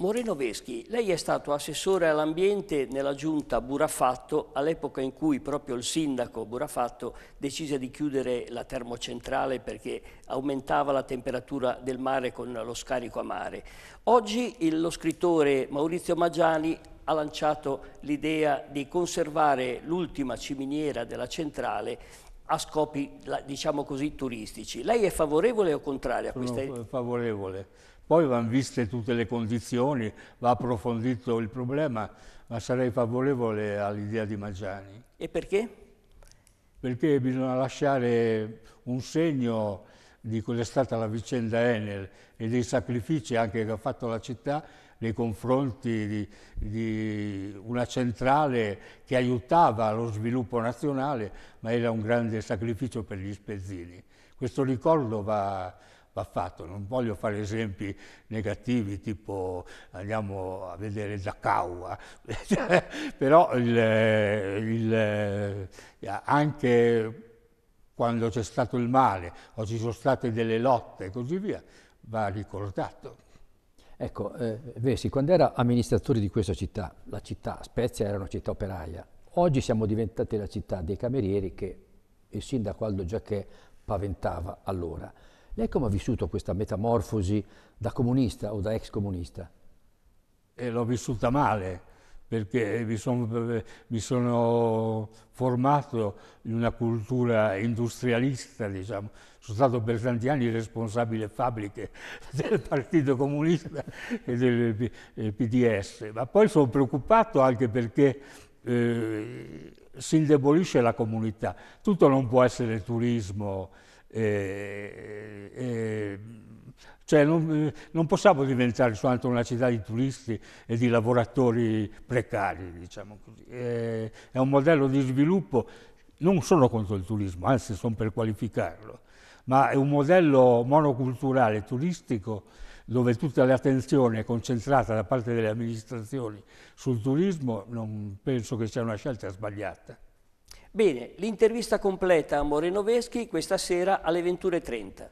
Moreno Veschi, lei è stato assessore all'ambiente nella giunta Burafatto all'epoca in cui proprio il sindaco Burafatto decise di chiudere la termocentrale perché aumentava la temperatura del mare con lo scarico a mare. Oggi lo scrittore Maurizio Maggiani ha lanciato l'idea di conservare l'ultima ciminiera della centrale a scopi, diciamo così, turistici. Lei è favorevole o contrario a questa idea? Sono favorevole poi vanno viste tutte le condizioni, va approfondito il problema, ma sarei favorevole all'idea di Maggiani. E perché? Perché bisogna lasciare un segno di quella è stata la vicenda Enel e dei sacrifici anche che ha fatto la città nei confronti di, di, una centrale che aiutava lo sviluppo nazionale, ma era un grande sacrificio per gli spezzini. Questo ricordo va, va fatto. Non voglio fare esempi negativi, tipo andiamo a vedere Zaccaua, però il, il, anche quando c'è stato il male o ci sono state delle lotte e così via, va ricordato. Ecco, eh, Vessi, quando era amministratore di questa città, la città Spezia era una città operaia, oggi siamo diventati la città dei camerieri che il sindaco Aldo Giacchè paventava allora. Lei come ha vissuto questa metamorfosi da comunista o da ex comunista? Eh, l'ho vissuta male, perché mi sono, mi sono, formato in una cultura industrialista, diciamo. Sono stato per tanti anni responsabile fabbriche del Partito Comunista e del PDS, ma poi sono preoccupato anche perché eh, si indebolisce la comunità. Tutto non può essere turismo, eh, eh, cioè non, non, possiamo diventare soltanto una città di turisti e di lavoratori precari, diciamo così. Eh, è un modello di sviluppo, non sono contro il turismo, anzi sono per qualificarlo, ma è un modello monoculturale turistico dove tutta l'attenzione è concentrata da parte delle amministrazioni sul turismo, non penso che sia una scelta sbagliata. Bene, l'intervista completa a Moreno Veschi questa sera alle 21.30.